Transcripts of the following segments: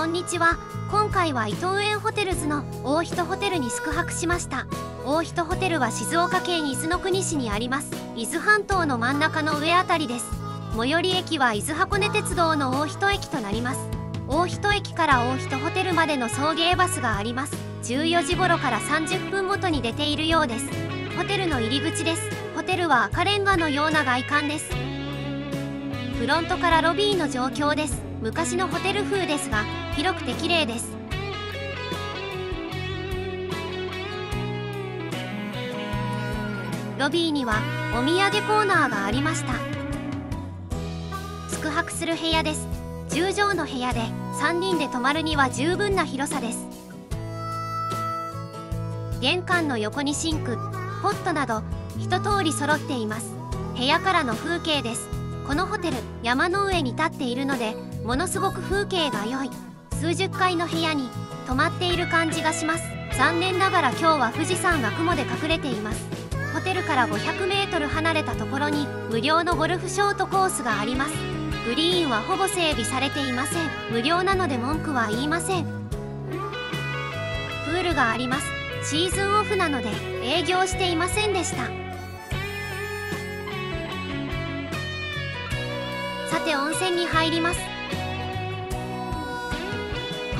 こんにちは。今回は伊藤園ホテルズの大人ホテルに宿泊しました。大人ホテルは静岡県伊豆の国市にあります。伊豆半島の真ん中の上あたりです。最寄り駅は伊豆箱根鉄道の大人駅となります。大人駅から大人ホテルまでの送迎バスがあります。14時頃から30分ごとに出ているようです。ホテルの入り口です。ホテルは赤レンガのような外観です。フロントからロビーの状況です。昔のホテル風ですが広くて綺麗です。ロビーにはお土産コーナーがありました。宿泊する部屋です。10畳の部屋で3人で泊まるには十分な広さです。玄関の横にシンクポットなど一通り揃っています。部屋からの風景です。このホテル山の上に立っているのでものすごく風景が良い。数十階の部屋に泊まっている感じがします。残念ながら今日は富士山が雲で隠れています。ホテルから 500m 離れたところに無料のゴルフショートコースがあります。グリーンはほぼ整備されていません。無料なので文句は言いません。プールがあります。シーズンオフなので営業していませんでした。さて温泉に入ります。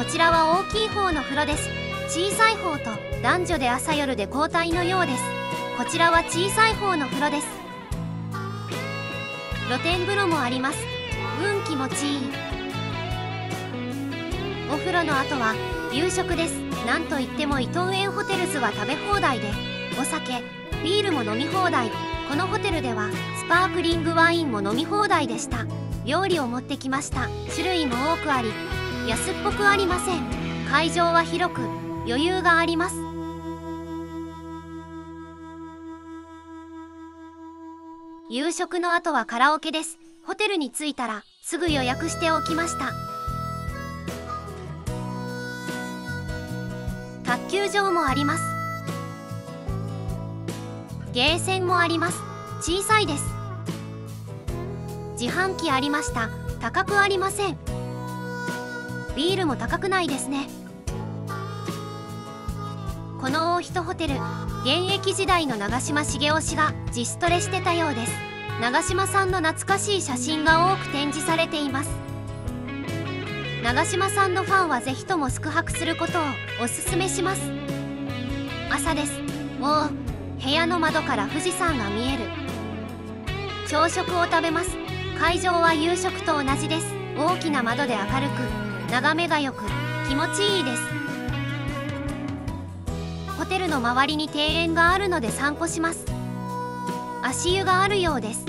こちらは大きい方の風呂です。小さい方と男女で朝夜で交代のようです。こちらは小さい方の風呂です。露天風呂もあります。うん気持ちいいお風呂の後は夕食です。なんといっても伊藤園ホテルズは食べ放題で。お酒ビールも飲み放題。このホテルではスパークリングワインも飲み放題でした。料理を持ってきました。種類も多くあり安っぽくありません。会場は広く余裕があります。夕食の後はカラオケです。ホテルに着いたらすぐ予約しておきました。卓球場もあります。ゲーセンもあります。小さいです。自販機ありました。高くありません。ビールも高くないですね。この大人ホテル現役時代の長嶋茂雄氏が自主トレしてたようです。長嶋さんの懐かしい写真が多く展示されています。長嶋さんのファンはぜひとも宿泊することをおすすめします。朝です。もう部屋の窓から富士山が見える。朝食を食べます。会場は夕食と同じです。大きな窓で明るく。眺めが良く気持ちいいです。ホテルの周りに庭園があるので散歩します。足湯があるようです。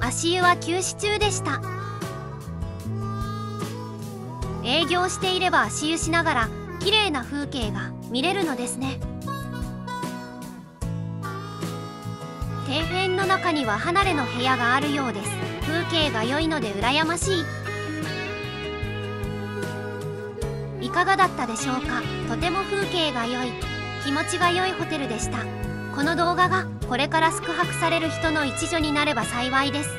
足湯は休止中でした。営業していれば足湯しながら綺麗な風景が見れるのですね。庭園の中には離れの部屋があるようです。風景が良いので羨ましい。いかがだったでしょうか？とても風景が良い。気持ちが良いホテルでした。この動画がこれから宿泊される人の一助になれば幸いです。